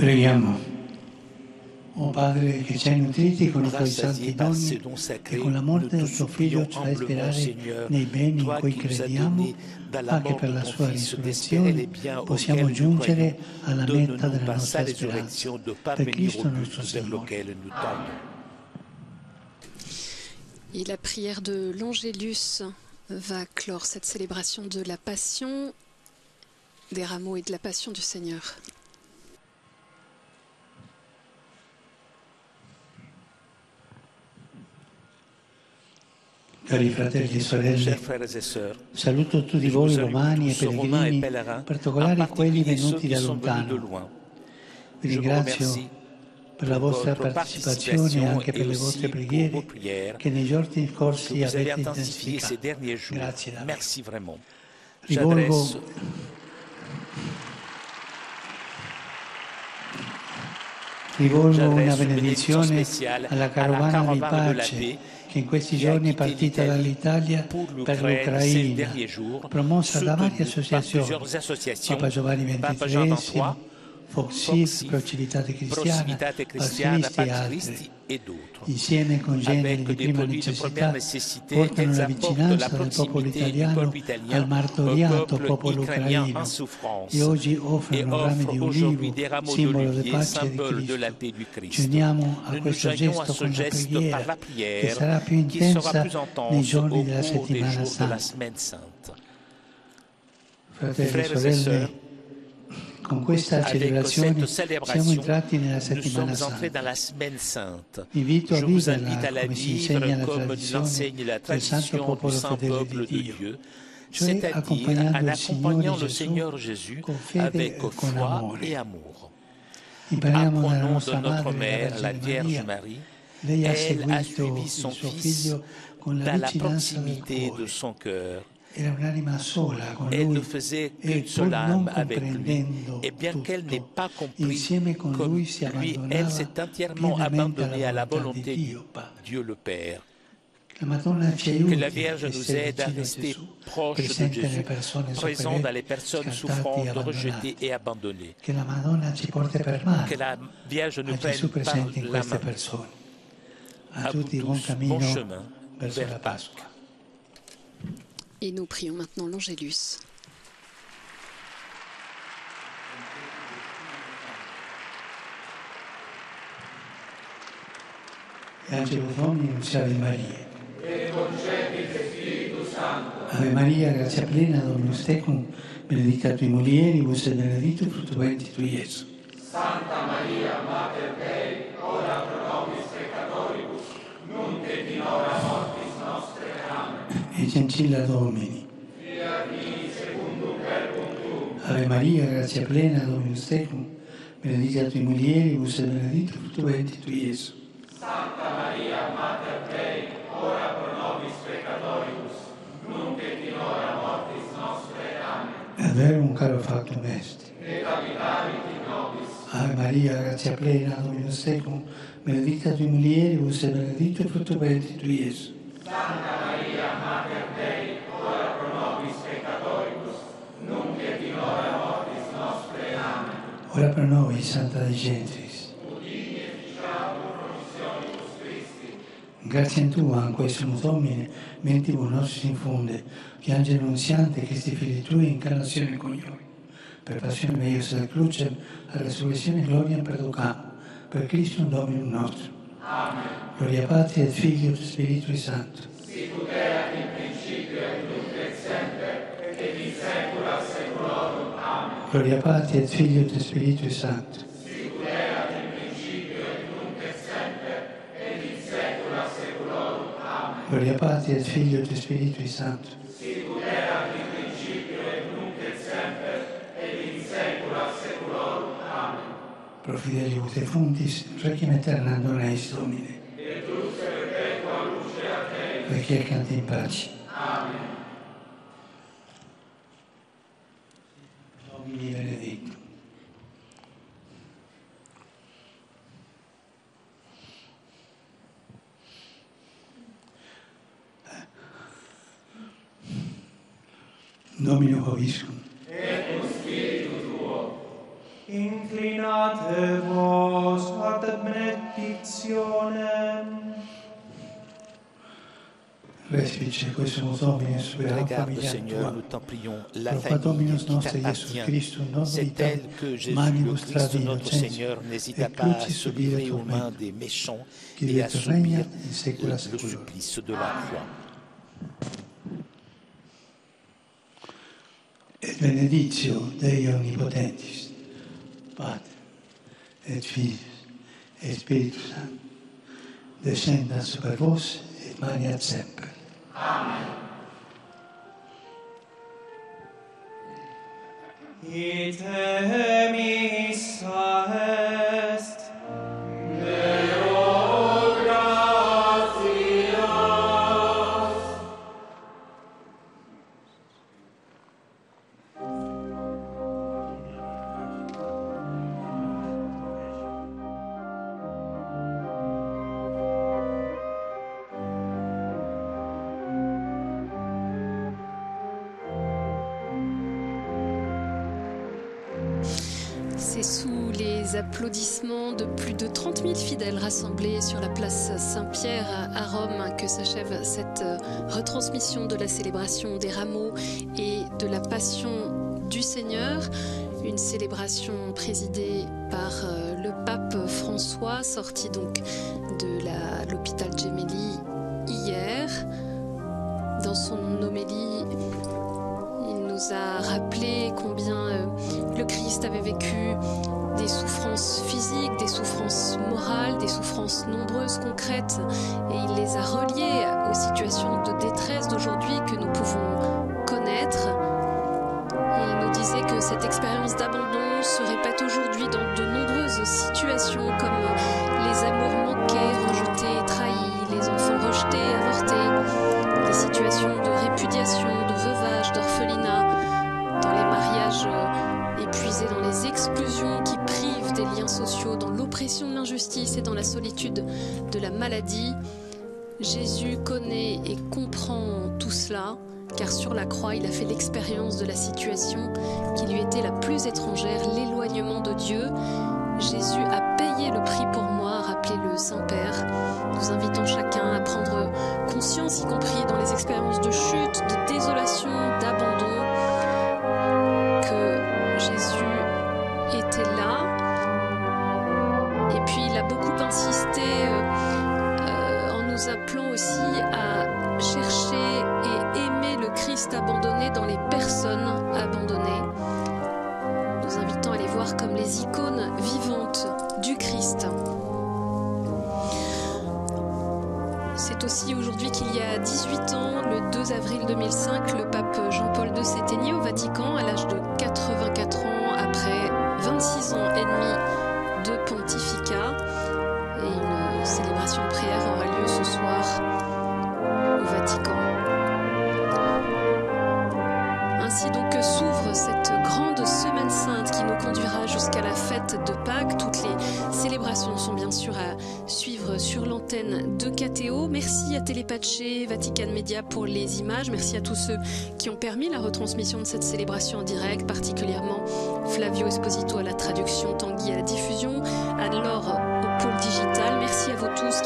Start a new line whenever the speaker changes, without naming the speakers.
Preghiamo. O Padre che ci hai nutriti con i tuoi santi
par
doni e con la morte
nous
del tuo Figlio ci fai sperare nei beni in cui crediamo, fa che
mort
per
de
la sua risurrezione
les biens
possiamo
auxquels nous
giungere
croyons.
alla meta della nostra
résurrection
speranza.
de
Per Cristo nostro Signore.
lequel nous tendons.
Et la prière de l'Angélus va clore cette célébration de la Passion des rameaux et de la Passion du Seigneur.
Cari fratelli e sorelle, saluto tutti voi romani e pellegrini, in particolare quelli venuti da lontano. Vi ringrazio per la vostra partecipazione e anche per le vostre preghiere che nei giorni scorsi avete intensificato. Grazie davvero. Rivolgo rivolgo una benedizione alla carovana di pace che in questi giorni è partita dall'Italia per l'Ucraina, promossa da varie associazioni, Papa Giovanni XXIII,
Foxy,
Procilitate Cristiana, Pasquinisti e altri, insieme con generi di prima necessità, portano la vicinanza del popolo italiano al martoriato popolo ucraino e oggi offrono
rame
di ulivo, simbolo di pace di Cristo. Ci uniamo a questo gesto con la preghiera, che sarà più intensa nei giorni della settimana santa. Fratelli e sorelle, con questa
avec
celebrazione
cette
siamo
célébration,
entrati nella
nous
settimana
sommes entrés
santa.
dans la semaine sainte.
Invito a viverla
invite à la
come si insegna la
comme
tradizione del santo popolo fedele di Dio,
c'est-à-dire
accompagnando
en
il
accompagnant
Signore
le
Gesù
Seigneur Jésus
con fede
avec
e con
foi
amore.
et amour. Apprenons de
nostra
notre
madre,
mère,
la
Vierge
Maria.
Marie. Elle a suivi
il
son
suo
fils dans la proximité de
cuore.
son cœur. Elle ne faisait
e
qu'une seule âme avec lui. Et bien qu'elle n'ait pas compris comme
lui
elle s'est entièrement abandonnée à la volonté de. Dieu le Père.
Aiuti
Que la Vierge nous aide à rester proche de Jésus, présent dans les personnes
e
souffrantes, rejetées et abandonnées. Que la Vierge nous prenne par la main. À vous tous, bon chemin vers
la Pasqua.
Et nous prions maintenant l'Angélus.
Maria. Ave Maria, grazia plena, Dominus tecum, benedicta tui mulieribus benedictus fructus ventris tui, Iesus. e gentile Domini. Ave Maria, grazia plena, Dominus Tecum, benedicta tui mulieribus e benedetto frutto venti tu Gesù. Santa Maria, Mater Dei, ora pro nobis peccatoribus, nunc et in hora mortis nostre. Amen. Ave un caro fatto mestre. Et abitavit in nobis. Ave Maria, grazia plena, Dominus Tecum, benedicta tui mulieribus e benedetto frutto venti tu Gesù. Santa Maria, per noi, Santa De Gentris. Grazie a Tu, anche Sonus Domine, mentimo nostro si infonde, che angelo che si figli Tui, incarnazione con noi. Per passione meius della croce, alla resurrezione gloria per Duca, per Cristo un Domino nostro. Amen. Gloria Patria e Figlio, Spirito e Santo. Si Gloria a Patri et Figlio e Spirito Santo. Sicut era nel principio e nunc et semper et in saecula saeculorum. Amen. Gloria Patri et Figlio e Spirito Santo. Sicut era nel principio e nunc et semper et in saecula saeculorum. Amen. Pro fideli ut defunctis, requiem aeternam donaeis Domine. E tu, Servetua, luce a te. Perché Requiescant in pace. Domino Hoviscum.
Inclinate Ite vos ad benedictionem.
Respice questo Dominus supera
Regarde, Seigneur,
tua.
nous t'en prions, la famille qui t'appartient. C'est elle que Jésus, le Christ, notre Seigneur, n'hésita
et
pas à se livrer aux mains des méchants
qui
et à subir le supplice de la croix.
Et benedictio Dei Omnipotentis, Pater, et Filius, et Spiritus Sanctus, descenda super vos et maniat semper.
Ite
C'est sous les applaudissements de plus de 30 000 fidèles rassemblés sur la place Saint-Pierre à Rome que s'achève cette euh, retransmission de la célébration des rameaux et de la passion du Seigneur? Une célébration présidée par euh, le pape François, sorti donc de l'hôpital Gemelli hier. Dans son homélie, nous a rappelé combien euh, le Christ avait vécu des souffrances physiques, des souffrances morales, des souffrances nombreuses, concrètes, et il les a reliées aux situations de détresse d'aujourd'hui que nous pouvons connaître. Il nous disait que cette expérience d'abandon se répète aujourd'hui dans de nombreuses situations comme l'injustice et dans la solitude de la maladie. Jésus connaît et comprend tout cela, car sur la croix, il a fait l'expérience de la situation qui lui était la plus étrangère, l'éloignement de Dieu. Jésus a payé le prix pour moi, a rappelé le Saint-Père, nous invitant chacun à prendre conscience, y compris dans les expériences de chute, de désolation, vivantes du Christ. C'est aussi aujourd'hui qu'il y a 18 ans, le 2 avril 2005, le pape célébrations sont bien sûr à suivre sur l'antenne de KTO. Merci à Télépatché, Vatican Media pour les images. Merci à tous ceux qui ont permis la retransmission de cette célébration en direct, particulièrement Flavio Esposito à la traduction, Tanguy à la diffusion, Anne-Laure au pôle digital. Merci à vous tous